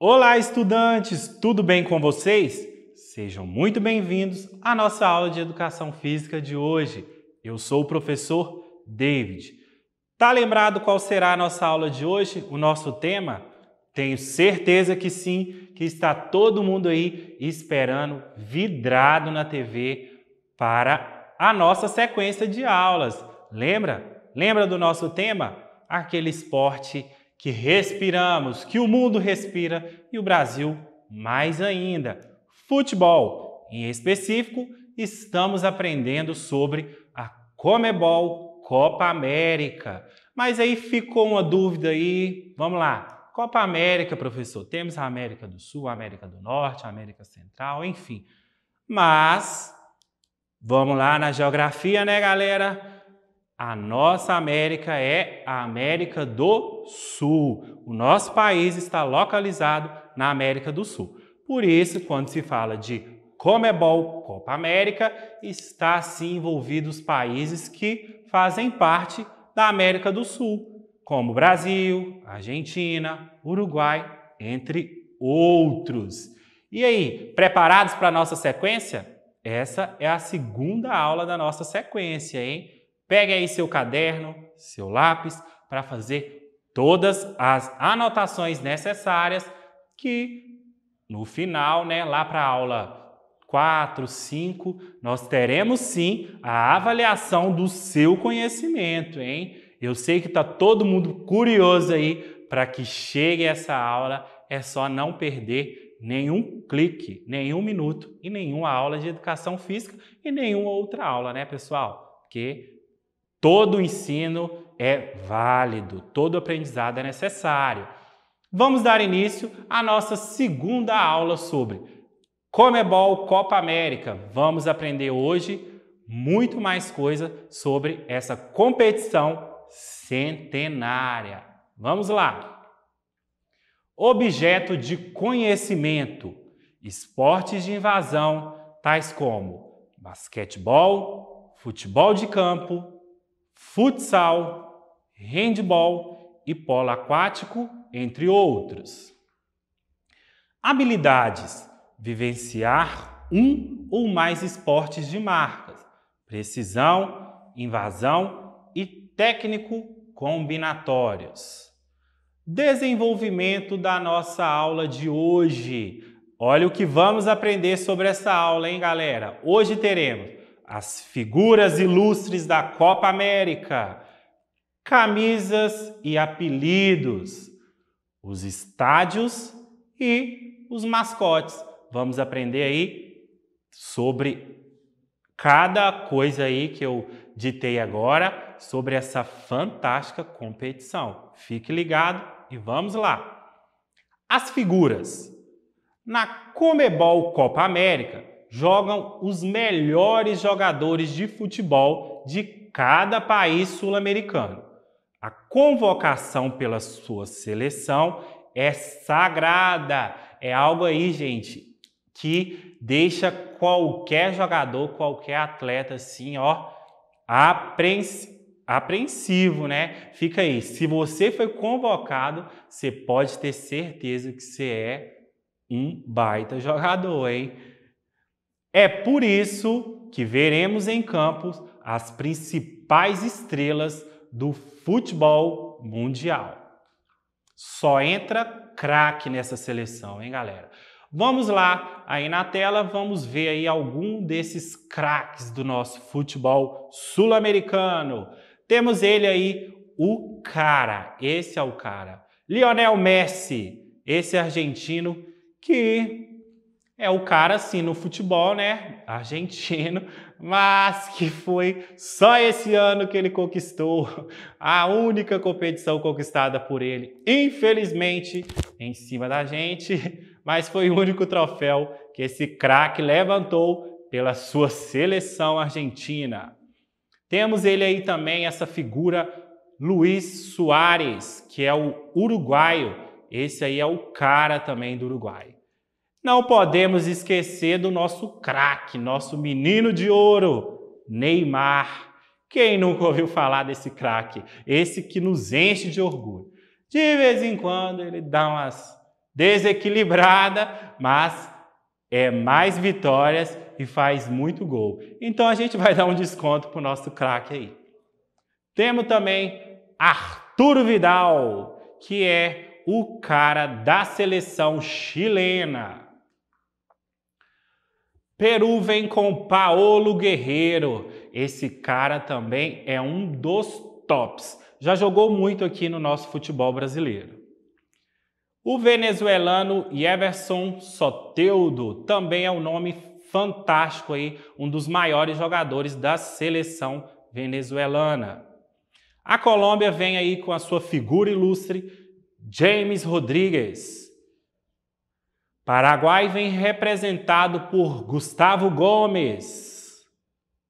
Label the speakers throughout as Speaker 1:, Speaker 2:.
Speaker 1: Olá, estudantes! Tudo bem com vocês? Sejam muito bem-vindos à nossa aula de Educação Física de hoje. Eu sou o professor David. Tá lembrado qual será a nossa aula de hoje? O nosso tema? Tenho certeza que sim, que está todo mundo aí esperando, vidrado na TV, para a nossa sequência de aulas. Lembra? Lembra do nosso tema? Aquele esporte que respiramos, que o mundo respira e o Brasil mais ainda. Futebol. Em específico, estamos aprendendo sobre a Comebol Copa América. Mas aí ficou uma dúvida aí. Vamos lá. Copa América, professor. Temos a América do Sul, a América do Norte, a América Central, enfim. Mas vamos lá na geografia, né, galera? A nossa América é a América do Sul. O nosso país está localizado na América do Sul. Por isso, quando se fala de Comebol Copa América, está sim envolvido os países que fazem parte da América do Sul, como Brasil, Argentina, Uruguai, entre outros. E aí, preparados para a nossa sequência? Essa é a segunda aula da nossa sequência, hein? Pegue aí seu caderno, seu lápis, para fazer todas as anotações necessárias que no final, né, lá para a aula 4, 5, nós teremos sim a avaliação do seu conhecimento, hein? Eu sei que está todo mundo curioso aí para que chegue essa aula, é só não perder nenhum clique, nenhum minuto e nenhuma aula de educação física e nenhuma outra aula, né, pessoal? Porque Todo ensino é válido, todo aprendizado é necessário. Vamos dar início à nossa segunda aula sobre Comebol Copa América. Vamos aprender hoje muito mais coisa sobre essa competição centenária. Vamos lá! Objeto de conhecimento: esportes de invasão, tais como basquetebol, futebol de campo, futsal, handball e polo aquático, entre outros. Habilidades: vivenciar um ou mais esportes de marcas, precisão, invasão e técnico combinatórios. Desenvolvimento da nossa aula de hoje. Olha o que vamos aprender sobre essa aula, hein, galera? Hoje teremos as figuras ilustres da Copa América, camisas e apelidos, os estádios e os mascotes. Vamos aprender aí sobre cada coisa aí que eu ditei agora sobre essa fantástica competição. Fique ligado e vamos lá. As figuras. Na Comebol Copa América, jogam os melhores jogadores de futebol de cada país sul-americano. A convocação pela sua seleção é sagrada. É algo aí, gente, que deixa qualquer jogador, qualquer atleta assim, ó, apreensivo, né? Fica aí. Se você foi convocado, você pode ter certeza que você é um baita jogador, hein? É por isso que veremos em campos as principais estrelas do futebol mundial. Só entra craque nessa seleção, hein, galera? Vamos lá, aí na tela, vamos ver aí algum desses craques do nosso futebol sul-americano. Temos ele aí, o cara, esse é o cara. Lionel Messi, esse argentino que é o cara, assim, no futebol, né? Argentino, mas que foi só esse ano que ele conquistou a única competição conquistada por ele. Infelizmente, em cima da gente, mas foi o único troféu que esse craque levantou pela sua seleção argentina. Temos ele aí também, essa figura Luiz Soares, que é o uruguaio. Esse aí é o cara também do Uruguai. Não podemos esquecer do nosso craque, nosso menino de ouro, Neymar. Quem nunca ouviu falar desse craque? Esse que nos enche de orgulho. De vez em quando ele dá umas desequilibrada, mas é mais vitórias e faz muito gol. Então a gente vai dar um desconto pro nosso craque aí. Temos também Arturo Vidal, que é o cara da seleção chilena. Peru vem com Paolo Guerreiro. Esse cara também é um dos tops. Já jogou muito aqui no nosso futebol brasileiro. O venezuelano Everson Soteudo também é um nome fantástico aí, um dos maiores jogadores da seleção venezuelana. A Colômbia vem aí com a sua figura ilustre, James Rodrigues. Paraguai vem representado por Gustavo Gomes.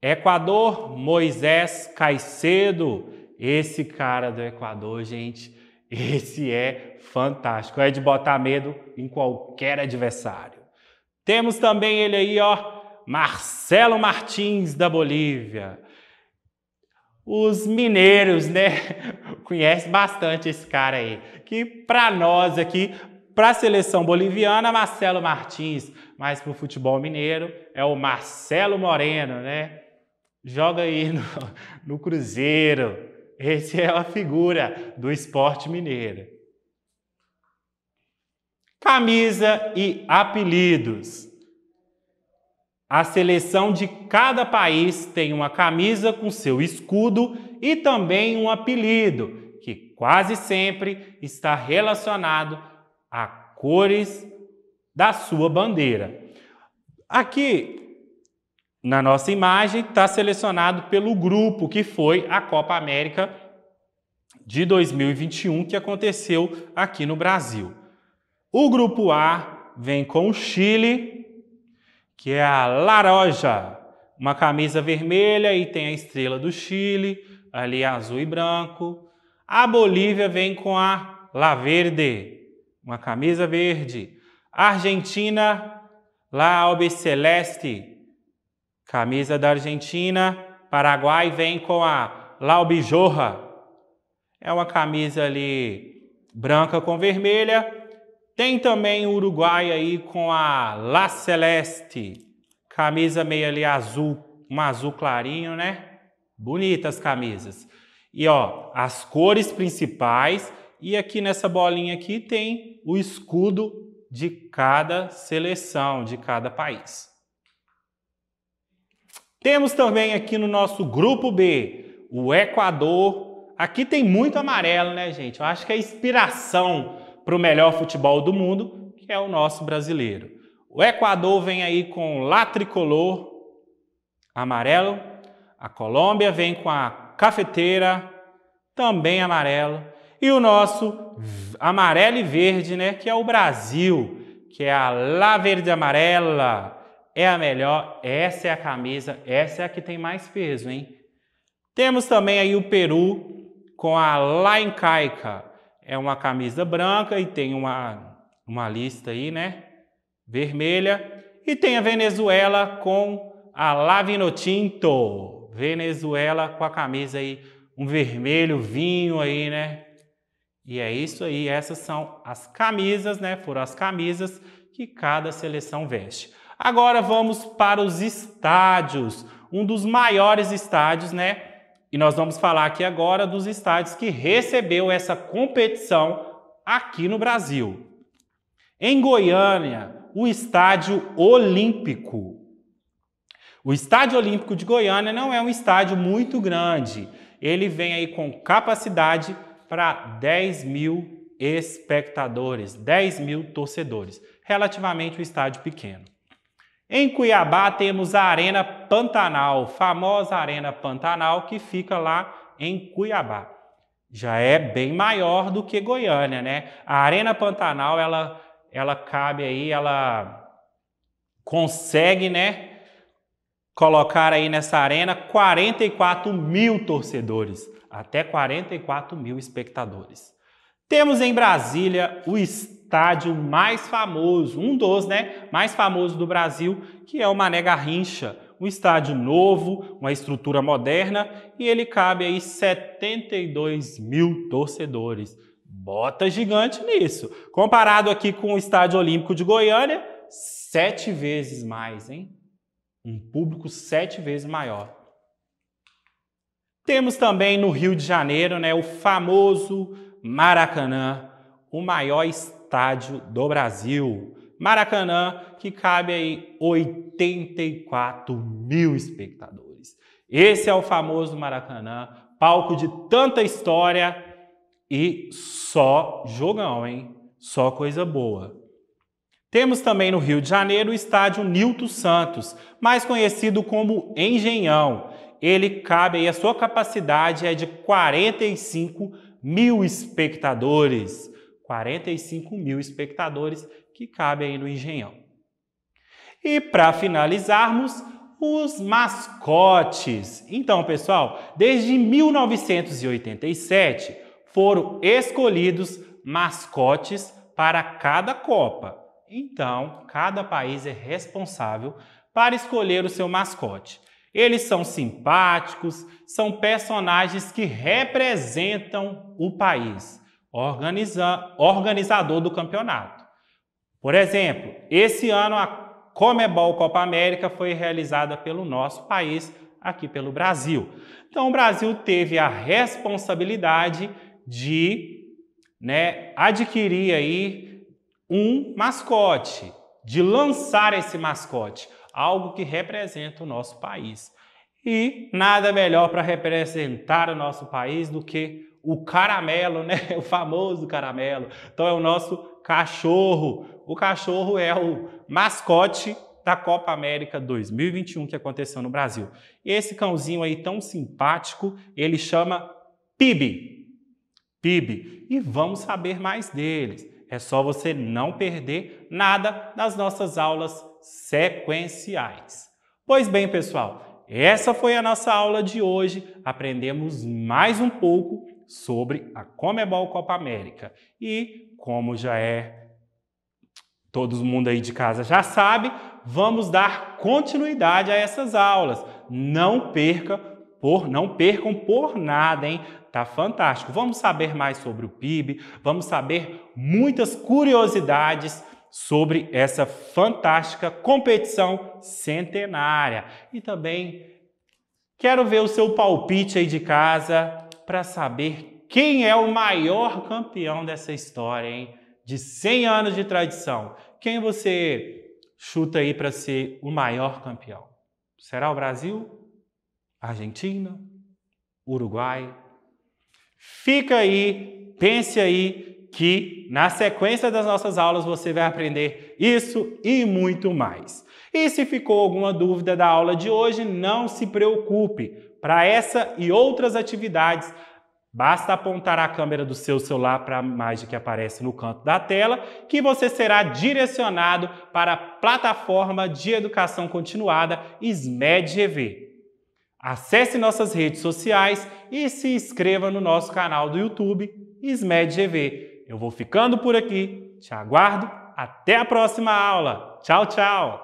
Speaker 1: Equador, Moisés Caicedo. Esse cara do Equador, gente, esse é fantástico. É de botar medo em qualquer adversário. Temos também ele aí, ó, Marcelo Martins da Bolívia. Os mineiros, né, conhecem bastante esse cara aí, que para nós aqui para a seleção boliviana, Marcelo Martins, mas para o futebol mineiro é o Marcelo Moreno, né? Joga aí no, no Cruzeiro. Esse é a figura do esporte mineiro. Camisa e apelidos. A seleção de cada país tem uma camisa com seu escudo e também um apelido, que quase sempre está relacionado a cores da sua bandeira. Aqui na nossa imagem está selecionado pelo grupo que foi a Copa América de 2021 que aconteceu aqui no Brasil. O grupo A vem com o Chile, que é a Laroja, uma camisa vermelha e tem a estrela do Chile, ali azul e branco. A Bolívia vem com a La Verde, uma camisa verde. Argentina, La Albiceleste, camisa da Argentina. Paraguai vem com a La é uma camisa ali branca com vermelha. Tem também o Uruguai aí com a La Celeste, camisa meio ali azul, um azul clarinho, né? Bonitas camisas. E ó, as cores principais e aqui nessa bolinha aqui tem o escudo de cada seleção, de cada país. Temos também aqui no nosso grupo B o Equador. Aqui tem muito amarelo, né, gente? Eu acho que é inspiração para o melhor futebol do mundo, que é o nosso brasileiro. O Equador vem aí com lá tricolor amarelo. A Colômbia vem com a cafeteira, também amarelo. E o nosso amarelo e verde, né, que é o Brasil, que é a La Verde Amarela, é a melhor, essa é a camisa, essa é a que tem mais peso, hein? Temos também aí o Peru com a La Incaica, é uma camisa branca e tem uma, uma lista aí, né, vermelha. E tem a Venezuela com a La Vinotinto, Venezuela com a camisa aí, um vermelho vinho aí, né, e é isso aí, essas são as camisas, né? Foram as camisas que cada seleção veste. Agora vamos para os estádios, um dos maiores estádios, né? E nós vamos falar aqui agora dos estádios que recebeu essa competição aqui no Brasil. Em Goiânia, o Estádio Olímpico. O Estádio Olímpico de Goiânia não é um estádio muito grande. Ele vem aí com capacidade para 10 mil espectadores, 10 mil torcedores, relativamente um estádio pequeno. Em Cuiabá temos a Arena Pantanal, famosa Arena Pantanal que fica lá em Cuiabá. Já é bem maior do que Goiânia, né? A Arena Pantanal, ela, ela cabe aí, ela consegue, né, colocar aí nessa arena 44 mil torcedores até 44 mil espectadores. Temos em Brasília o estádio mais famoso, um dos né, mais famosos do Brasil, que é o Mané Garrincha. Um estádio novo, uma estrutura moderna e ele cabe aí 72 mil torcedores. bota gigante nisso. Comparado aqui com o Estádio Olímpico de Goiânia, sete vezes mais, hein? Um público sete vezes maior. Temos também no Rio de Janeiro né, o famoso Maracanã, o maior estádio do Brasil. Maracanã, que cabe aí 84 mil espectadores. Esse é o famoso Maracanã, palco de tanta história e só jogão, hein? Só coisa boa. Temos também no Rio de Janeiro o estádio Nilton Santos, mais conhecido como Engenhão. Ele cabe aí, a sua capacidade é de 45 mil espectadores. 45 mil espectadores que cabe aí no Engenhão. E para finalizarmos, os mascotes. Então, pessoal, desde 1987 foram escolhidos mascotes para cada Copa. Então, cada país é responsável para escolher o seu mascote. Eles são simpáticos, são personagens que representam o país, organiza organizador do campeonato. Por exemplo, esse ano a Comebol Copa América foi realizada pelo nosso país, aqui pelo Brasil. Então, o Brasil teve a responsabilidade de né, adquirir aí um mascote, de lançar esse mascote, algo que representa o nosso país. E nada melhor para representar o nosso país do que o caramelo, né? O famoso caramelo. Então é o nosso cachorro. O cachorro é o mascote da Copa América 2021 que aconteceu no Brasil. Esse cãozinho aí tão simpático, ele chama PIB. PIB. E vamos saber mais deles. É só você não perder nada das nossas aulas sequenciais. Pois bem, pessoal, essa foi a nossa aula de hoje. Aprendemos mais um pouco sobre a Comebol Copa América. E, como já é todo mundo aí de casa já sabe, vamos dar continuidade a essas aulas. Não perca por não percam por nada, hein? Tá fantástico. Vamos saber mais sobre o PIB, vamos saber muitas curiosidades sobre essa fantástica competição centenária. E também quero ver o seu palpite aí de casa para saber quem é o maior campeão dessa história, hein? De 100 anos de tradição. Quem você chuta aí para ser o maior campeão? Será o Brasil? Argentina? Uruguai? Fica aí, pense aí que na sequência das nossas aulas você vai aprender isso e muito mais. E se ficou alguma dúvida da aula de hoje, não se preocupe. Para essa e outras atividades, basta apontar a câmera do seu celular para a imagem que aparece no canto da tela, que você será direcionado para a plataforma de educação continuada SMED GV. Acesse nossas redes sociais e se inscreva no nosso canal do YouTube SMED GV. Eu vou ficando por aqui, te aguardo, até a próxima aula. Tchau, tchau!